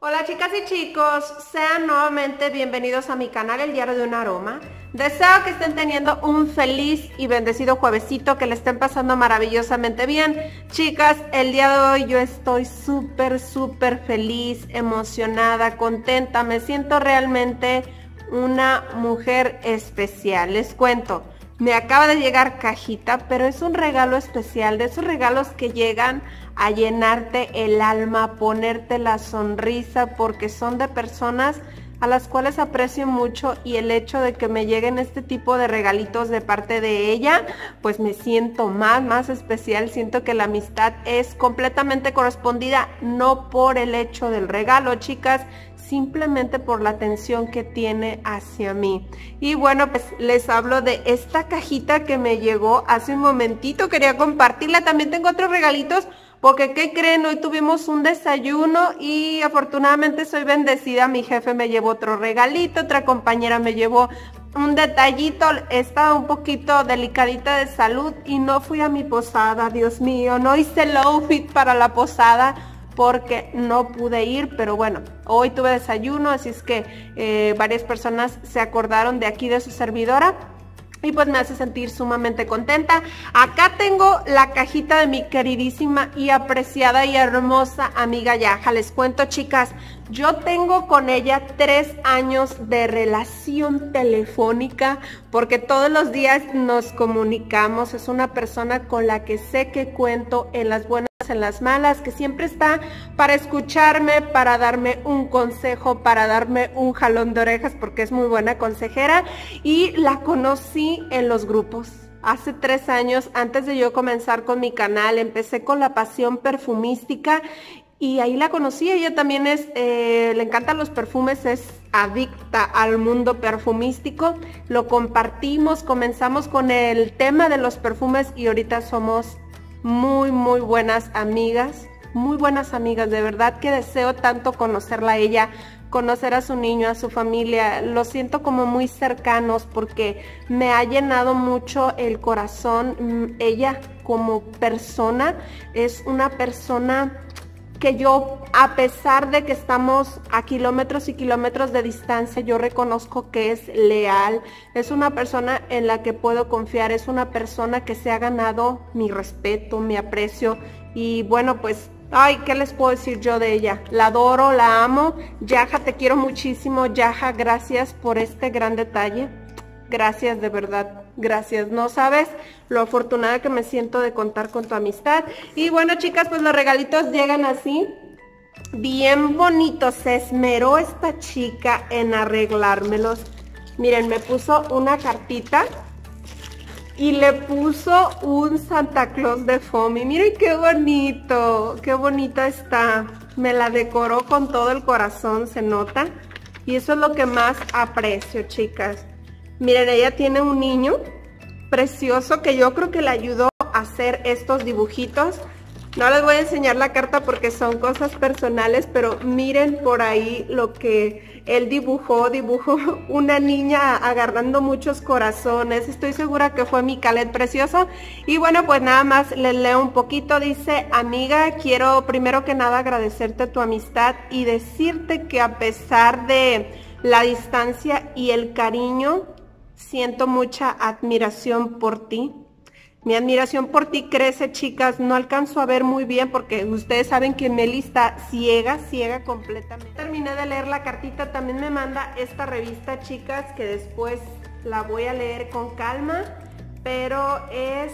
Hola chicas y chicos, sean nuevamente bienvenidos a mi canal El Diario de un Aroma. Deseo que estén teniendo un feliz y bendecido juevesito, que le estén pasando maravillosamente bien. Chicas, el día de hoy yo estoy súper, súper feliz, emocionada, contenta. Me siento realmente una mujer especial. Les cuento, me acaba de llegar cajita, pero es un regalo especial, de esos regalos que llegan a llenarte el alma, a ponerte la sonrisa, porque son de personas a las cuales aprecio mucho y el hecho de que me lleguen este tipo de regalitos de parte de ella, pues me siento más, más especial, siento que la amistad es completamente correspondida, no por el hecho del regalo, chicas, simplemente por la atención que tiene hacia mí. Y bueno, pues les hablo de esta cajita que me llegó hace un momentito, quería compartirla, también tengo otros regalitos, porque ¿qué creen? Hoy tuvimos un desayuno y afortunadamente soy bendecida, mi jefe me llevó otro regalito, otra compañera me llevó un detallito, estaba un poquito delicadita de salud y no fui a mi posada, Dios mío, no hice el outfit para la posada, porque no pude ir, pero bueno, hoy tuve desayuno, así es que eh, varias personas se acordaron de aquí de su servidora y pues me hace sentir sumamente contenta. Acá tengo la cajita de mi queridísima y apreciada y hermosa amiga Yaja. Les cuento chicas, yo tengo con ella tres años de relación telefónica porque todos los días nos comunicamos. Es una persona con la que sé que cuento en las buenas en las malas, que siempre está para escucharme, para darme un consejo, para darme un jalón de orejas, porque es muy buena consejera. Y la conocí en los grupos. Hace tres años, antes de yo comenzar con mi canal, empecé con la pasión perfumística y ahí la conocí. Ella también es, eh, le encantan los perfumes, es adicta al mundo perfumístico. Lo compartimos, comenzamos con el tema de los perfumes y ahorita somos muy, muy buenas amigas, muy buenas amigas, de verdad que deseo tanto conocerla a ella, conocer a su niño, a su familia, lo siento como muy cercanos porque me ha llenado mucho el corazón. Mm, ella como persona es una persona que yo, a pesar de que estamos a kilómetros y kilómetros de distancia, yo reconozco que es leal, es una persona en la que puedo confiar, es una persona que se ha ganado mi respeto, mi aprecio y bueno, pues, ay, ¿qué les puedo decir yo de ella? La adoro, la amo, Yaja, te quiero muchísimo, Yaja, gracias por este gran detalle. Gracias, de verdad, gracias. No sabes lo afortunada que me siento de contar con tu amistad. Y bueno, chicas, pues los regalitos llegan así. Bien bonitos. Se esmeró esta chica en arreglármelos. Miren, me puso una cartita y le puso un Santa Claus de foamy. Miren qué bonito, qué bonita está. Me la decoró con todo el corazón, se nota. Y eso es lo que más aprecio, chicas. Miren, ella tiene un niño precioso que yo creo que le ayudó a hacer estos dibujitos. No les voy a enseñar la carta porque son cosas personales, pero miren por ahí lo que él dibujó. Dibujó una niña agarrando muchos corazones. Estoy segura que fue mi Calet precioso. Y bueno, pues nada más les leo un poquito. Dice, amiga, quiero primero que nada agradecerte tu amistad y decirte que a pesar de la distancia y el cariño Siento mucha admiración por ti. Mi admiración por ti crece, chicas. No alcanzo a ver muy bien porque ustedes saben que Meli está ciega, ciega completamente. Terminé de leer la cartita. También me manda esta revista, chicas, que después la voy a leer con calma. Pero es,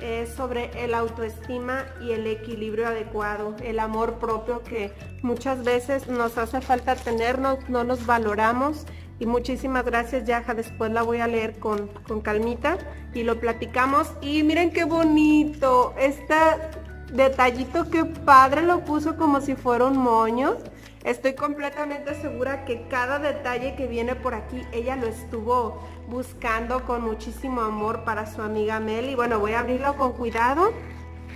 es sobre el autoestima y el equilibrio adecuado. El amor propio que muchas veces nos hace falta tenernos, no nos valoramos y muchísimas gracias Yaja, después la voy a leer con, con calmita y lo platicamos. Y miren qué bonito, este detallito qué padre lo puso como si fuera un moño. Estoy completamente segura que cada detalle que viene por aquí, ella lo estuvo buscando con muchísimo amor para su amiga Mel. Y bueno, voy a abrirlo con cuidado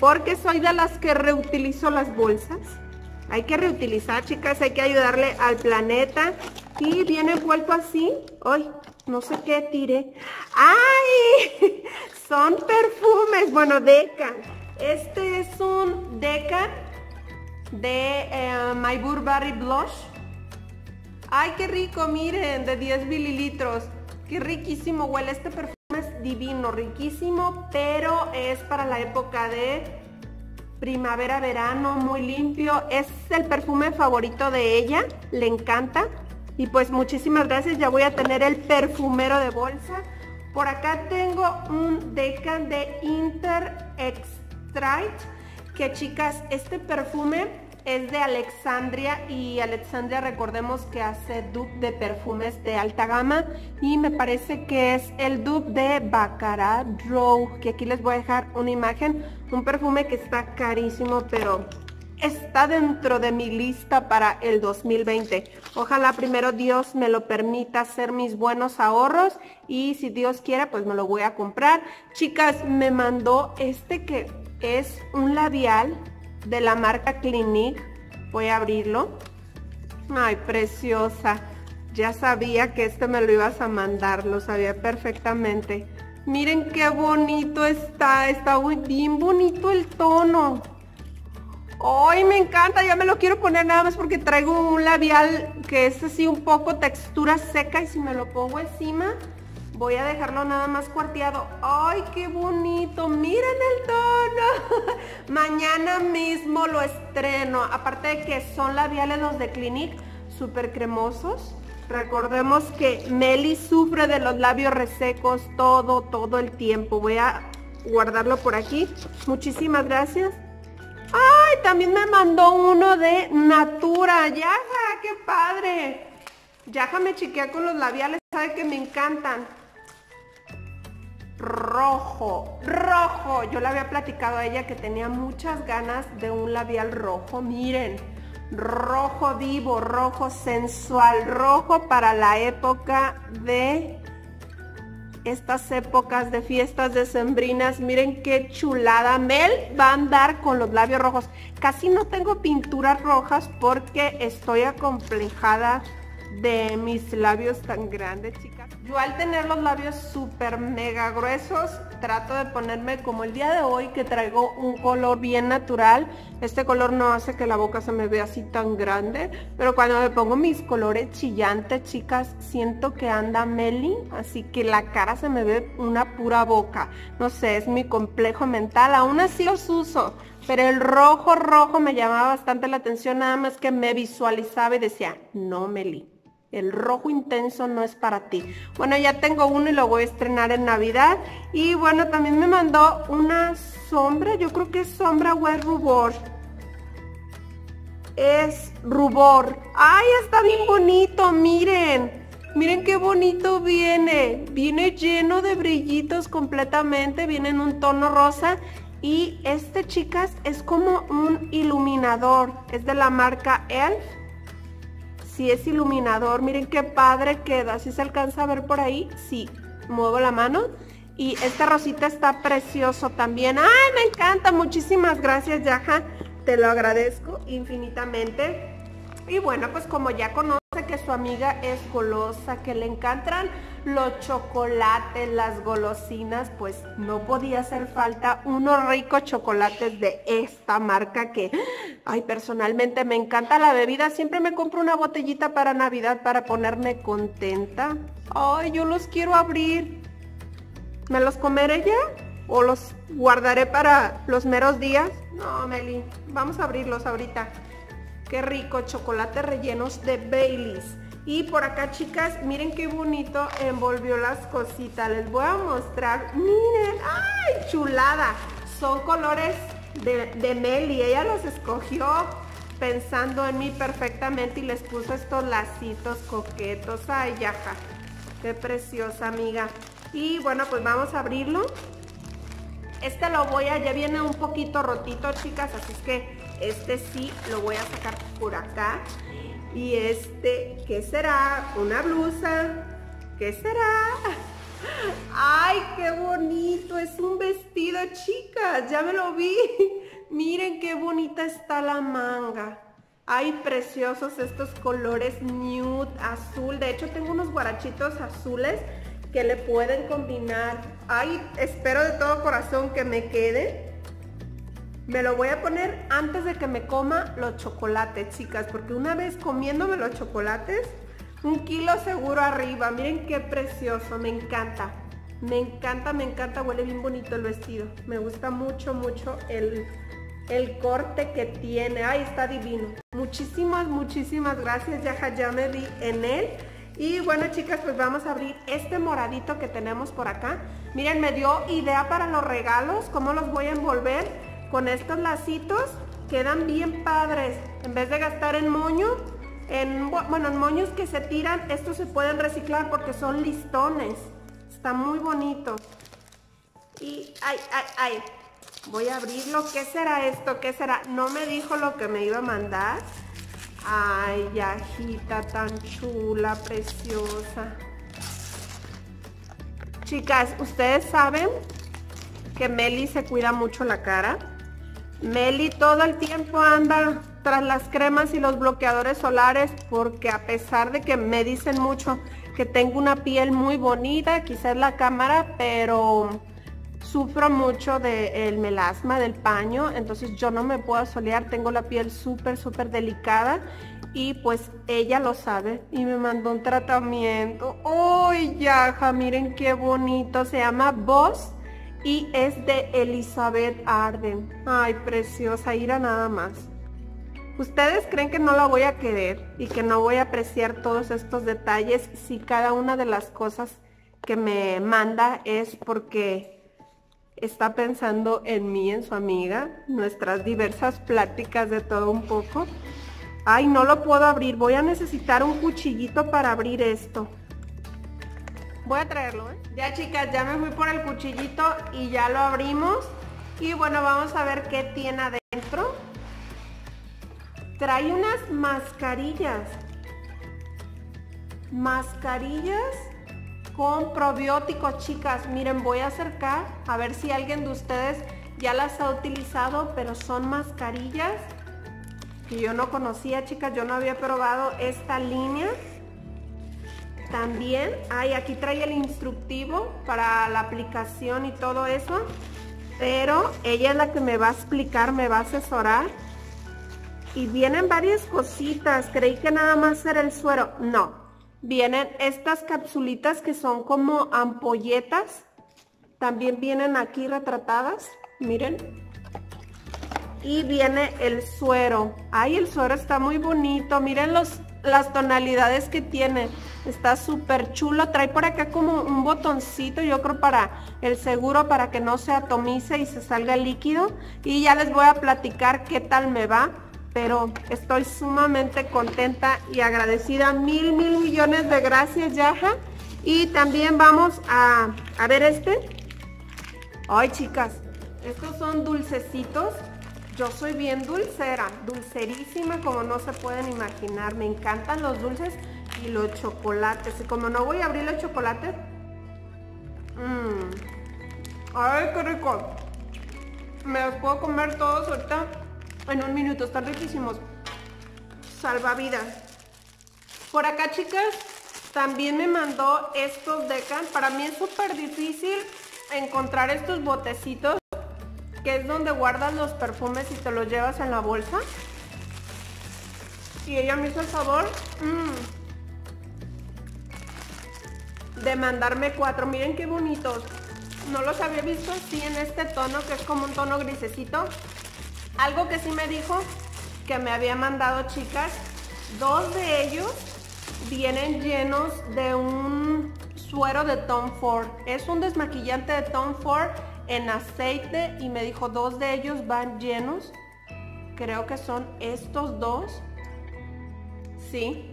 porque soy de las que reutilizo las bolsas. Hay que reutilizar, chicas, hay que ayudarle al planeta. Viene envuelto así. Ay, no sé qué tire. ¡Ay! Son perfumes. Bueno, Deca. Este es un Deca de eh, My Burberry Blush. Ay, qué rico, miren, de 10 mililitros. Qué riquísimo huele. Este perfume es divino, riquísimo, pero es para la época de primavera, verano, muy limpio. Es el perfume favorito de ella, le encanta. Y pues muchísimas gracias, ya voy a tener el perfumero de bolsa. Por acá tengo un Decan de Inter Extract, que chicas, este perfume es de Alexandria y Alexandria recordemos que hace dupe de perfumes de alta gama y me parece que es el dupe de Baccarat Row, que aquí les voy a dejar una imagen, un perfume que está carísimo pero está dentro de mi lista para el 2020. Ojalá primero Dios me lo permita hacer mis buenos ahorros y si Dios quiere pues me lo voy a comprar. Chicas, me mandó este que es un labial de la marca Clinique. Voy a abrirlo. Ay, preciosa. Ya sabía que este me lo ibas a mandar, lo sabía perfectamente. Miren qué bonito está, está bien bonito el tono. ¡Ay, me encanta! Ya me lo quiero poner nada más porque traigo un labial que es así un poco textura seca y si me lo pongo encima voy a dejarlo nada más cuarteado. ¡Ay, qué bonito! ¡Miren el tono! Mañana mismo lo estreno. Aparte de que son labiales los de Clinique, súper cremosos. Recordemos que Meli sufre de los labios resecos todo, todo el tiempo. Voy a guardarlo por aquí. Muchísimas gracias. ¡Ay! También me mandó uno de Natura. ¡Yaja! ¡Qué padre! Yaja me chiquea con los labiales. Sabe que me encantan. Rojo. Rojo. Yo le había platicado a ella que tenía muchas ganas de un labial rojo. Miren. Rojo vivo, rojo sensual, rojo para la época de estas épocas de fiestas decembrinas. Miren qué chulada. Mel va a andar con los labios rojos. Casi no tengo pinturas rojas porque estoy acomplejada de mis labios tan grandes, chicas. Yo al tener los labios súper mega gruesos, trato de ponerme como el día de hoy que traigo un color bien natural. Este color no hace que la boca se me vea así tan grande, pero cuando me pongo mis colores chillantes, chicas, siento que anda Meli, así que la cara se me ve una pura boca. No sé, es mi complejo mental, aún así los uso. Pero el rojo, rojo me llamaba bastante la atención, nada más que me visualizaba y decía, no Meli, el rojo intenso no es para ti. Bueno, ya tengo uno y lo voy a estrenar en Navidad. Y bueno, también me mandó una sombra. Yo creo que es sombra o es rubor. Es rubor. ¡Ay, está bien bonito! Miren. Miren qué bonito viene. Viene lleno de brillitos completamente. Viene en un tono rosa. Y este, chicas, es como un iluminador. Es de la marca Elf si es iluminador. Miren qué padre queda. Si se alcanza a ver por ahí, sí. Muevo la mano. Y esta rosita está precioso también. ¡Ay, me encanta! Muchísimas gracias, Yaja. Te lo agradezco infinitamente. Y bueno, pues como ya conoce que su amiga es golosa, que le encantan los chocolates, las golosinas, pues no podía hacer falta unos ricos chocolates de esta marca que, ay, personalmente me encanta la bebida. Siempre me compro una botellita para Navidad para ponerme contenta. Ay, yo los quiero abrir. ¿Me los comeré ya? ¿O los guardaré para los meros días? No, Meli, vamos a abrirlos ahorita. Qué rico, chocolate rellenos de Baileys. Y por acá, chicas, miren qué bonito envolvió las cositas. Les voy a mostrar. Miren, ¡ay, chulada! Son colores de, de Meli. Ella los escogió pensando en mí perfectamente y les puso estos lacitos coquetos. ¡Ay, yaja! ¡Qué preciosa, amiga! Y bueno, pues vamos a abrirlo. Este lo voy a, ya viene un poquito rotito, chicas, así es que este sí lo voy a sacar por acá. Y este, ¿qué será? ¿Una blusa? ¿Qué será? ¡Ay, qué bonito! Es un vestido, chicas. Ya me lo vi. Miren qué bonita está la manga. Ay, preciosos estos colores nude, azul. De hecho, tengo unos guarachitos azules que le pueden combinar. Ay, espero de todo corazón que me quede. Me lo voy a poner antes de que me coma los chocolates, chicas, porque una vez comiéndome los chocolates, un kilo seguro arriba. Miren qué precioso, me encanta. Me encanta, me encanta, huele bien bonito el vestido. Me gusta mucho, mucho el, corte que tiene. Ay, está divino. Muchísimas, muchísimas gracias. Ya, ya me vi en él. Y bueno, chicas, pues vamos a abrir este moradito que tenemos por acá. Miren, me dio idea para los regalos, cómo los voy a envolver con estos lacitos. Quedan bien padres. En vez de gastar en moño, en, bueno, en moños que se tiran, estos se pueden reciclar porque son listones. Está muy bonito. Y, ay, ay, ay. Voy a abrirlo. ¿Qué será esto? ¿Qué será? No me dijo lo que me iba a mandar. Ay, yajita tan chula, preciosa. Chicas, ustedes saben que Meli se cuida mucho la cara. Meli todo el tiempo anda tras las cremas y los bloqueadores solares porque a pesar de que me dicen mucho que tengo una piel muy bonita, quizás la cámara, pero sufro mucho del melasma, del paño, entonces yo no me puedo solear, tengo la piel súper, súper delicada y pues ella lo sabe y me mandó un tratamiento. ¡Uy, yaja! Miren qué bonito, se llama Boss y es de Elizabeth Arden. Ay, preciosa, ira nada más. ¿Ustedes creen que no la voy a querer y que no voy a apreciar todos estos detalles si cada una de las cosas que me manda es porque está pensando en mí, en su amiga, nuestras diversas pláticas de todo un poco? Ay, no lo puedo abrir, voy a necesitar un cuchillito para abrir esto. Voy a traerlo, ¿eh? Ya chicas, ya me fui por el cuchillito y ya lo abrimos. Y bueno, vamos a ver qué tiene adentro. Trae unas mascarillas. Mascarillas con probióticos, chicas. Miren, voy a acercar a ver si alguien de ustedes ya las ha utilizado, pero son mascarillas que yo no conocía, chicas. Yo no había probado esta línea. También, ay, aquí trae el instructivo para la aplicación y todo eso. Pero ella es la que me va a explicar, me va a asesorar y vienen varias cositas. Creí que nada más era el suero. No. Vienen estas capsulitas que son como ampolletas. También vienen aquí retratadas. Miren. Y viene el suero. Ay, el suero está muy bonito. Miren los, las tonalidades que tiene. Está súper chulo. Trae por acá como un botoncito, yo creo para el seguro, para que no se atomice y se salga el líquido. Y ya les voy a platicar qué tal me va pero estoy sumamente contenta y agradecida. Mil, mil millones de gracias, Yaja. Y también vamos a, a ver este. Ay, chicas, estos son dulcecitos. Yo soy bien dulcera, dulcerísima como no se pueden imaginar. Me encantan los dulces y los chocolates. Y como no voy a abrir los chocolates... Mmm. Ay, qué rico. Me los puedo comer todos ahorita en un minuto. Están riquísimos. Salvavidas. Por acá, chicas, también me mandó estos decan. Para mí es súper difícil encontrar estos botecitos, que es donde guardas los perfumes y te los llevas en la bolsa. Y ella me hizo el favor mm, de mandarme cuatro. Miren qué bonitos. No los había visto así en este tono, que es como un tono grisecito. Algo que sí me dijo que me había mandado chicas, dos de ellos vienen llenos de un suero de Tom Ford. Es un desmaquillante de Tom Ford en aceite y me dijo dos de ellos van llenos. Creo que son estos dos. Sí.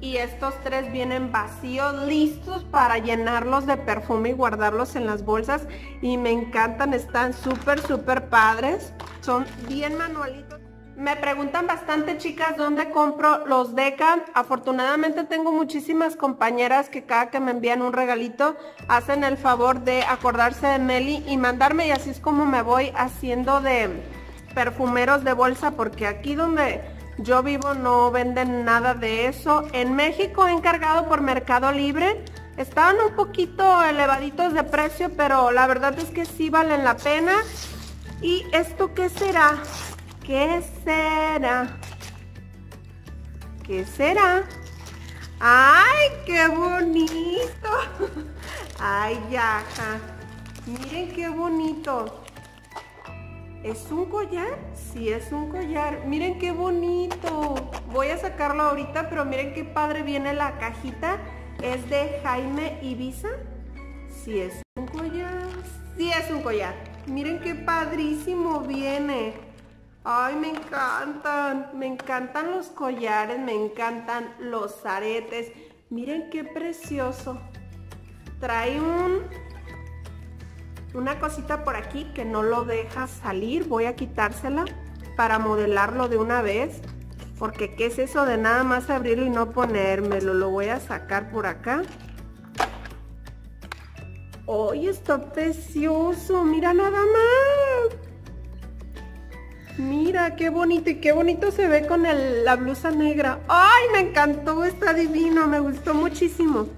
Y estos tres vienen vacíos, listos para llenarlos de perfume y guardarlos en las bolsas. Y me encantan, están súper, súper padres. Son bien manualitos. Me preguntan bastante chicas dónde compro los Deca. Afortunadamente tengo muchísimas compañeras que cada que me envían un regalito hacen el favor de acordarse de Meli y mandarme y así es como me voy haciendo de perfumeros de bolsa porque aquí donde yo vivo no venden nada de eso. En México he encargado por Mercado Libre. Estaban un poquito elevaditos de precio pero la verdad es que sí valen la pena ¿Y esto qué será? ¿Qué será? ¿Qué será? ¡Ay, qué bonito! ¡Ay, yaja! Miren qué bonito. ¿Es un collar? Sí, es un collar. Miren qué bonito. Voy a sacarlo ahorita, pero miren qué padre viene la cajita. Es de Jaime Ibiza. Sí, es un collar. Sí, es un collar. Miren qué padrísimo viene. Ay, me encantan. Me encantan los collares, me encantan los aretes. Miren qué precioso. Trae un una cosita por aquí que no lo deja salir. Voy a quitársela para modelarlo de una vez. Porque qué es eso de nada más abrirlo y no ponérmelo. Lo voy a sacar por acá. ¡Ay, está precioso! ¡Mira nada más! Mira, qué bonito y qué bonito se ve con la blusa negra. ¡Ay, me encantó! Está divino, me gustó muchísimo.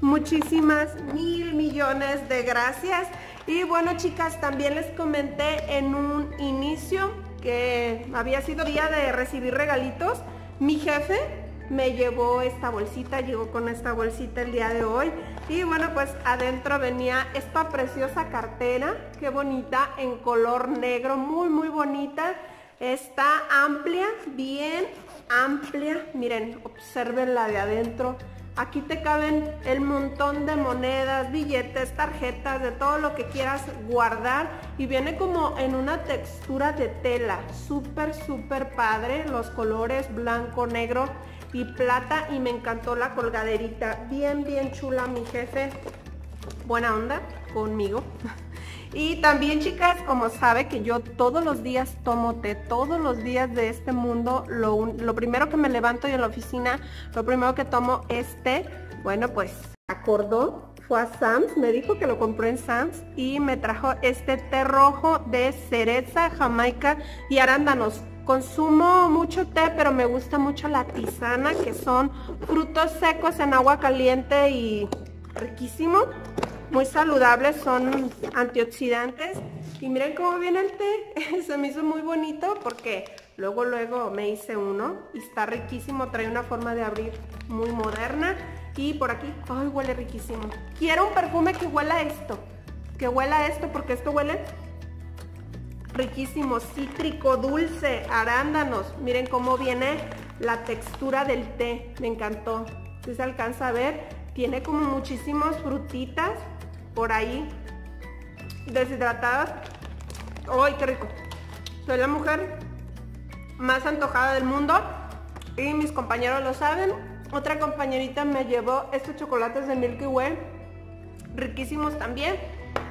Muchísimas mil millones de gracias. Y bueno chicas, también les comenté en un inicio que había sido día de recibir regalitos. Mi jefe me llevó esta bolsita, llegó con esta bolsita el día de hoy. Y bueno, pues adentro venía esta preciosa cartera, qué bonita, en color negro, muy muy bonita. Está amplia, bien amplia. Miren, observen la de adentro Aquí te caben el montón de monedas, billetes, tarjetas, de todo lo que quieras guardar. Y viene como en una textura de tela. Súper, súper padre. Los colores blanco, negro y plata. Y me encantó la colgaderita. Bien, bien chula mi jefe. Buena onda conmigo. Y también, chicas, como sabe que yo todos los días tomo té, todos los días de este mundo, lo, lo primero que me levanto y en la oficina, lo primero que tomo es té. Bueno, pues acordó, fue a Sam's, me dijo que lo compró en Sam's y me trajo este té rojo de cereza, jamaica y arándanos. Consumo mucho té, pero me gusta mucho la tisana, que son frutos secos en agua caliente y riquísimo muy saludables, son antioxidantes. Y miren cómo viene el té, se me hizo muy bonito porque luego luego me hice uno y está riquísimo, trae una forma de abrir muy moderna. Y por aquí, ay, huele riquísimo. Quiero un perfume que huela esto, que huela esto porque esto huele riquísimo, cítrico, dulce, arándanos. Miren cómo viene la textura del té, me encantó. Si se alcanza a ver, tiene como muchísimas frutitas por ahí deshidratadas. ¡Ay, qué rico! Soy la mujer más antojada del mundo y mis compañeros lo saben. Otra compañerita me llevó estos chocolates de Milky Way, riquísimos también.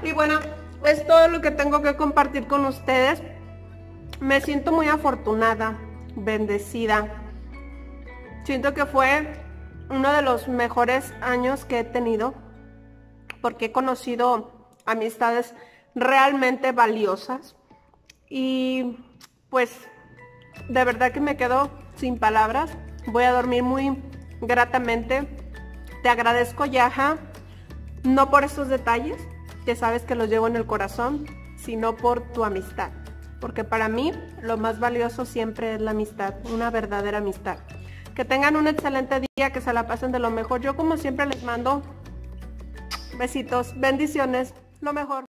Y bueno, es todo lo que tengo que compartir con ustedes. Me siento muy afortunada, bendecida. Siento que fue uno de los mejores años que he tenido porque he conocido amistades realmente valiosas y pues de verdad que me quedo sin palabras. Voy a dormir muy gratamente. Te agradezco, Yaja, no por estos detalles, que sabes que los llevo en el corazón, sino por tu amistad. Porque para mí lo más valioso siempre es la amistad, una verdadera amistad. Que tengan un excelente día, que se la pasen de lo mejor. Yo como siempre les mando Besitos, bendiciones, lo mejor.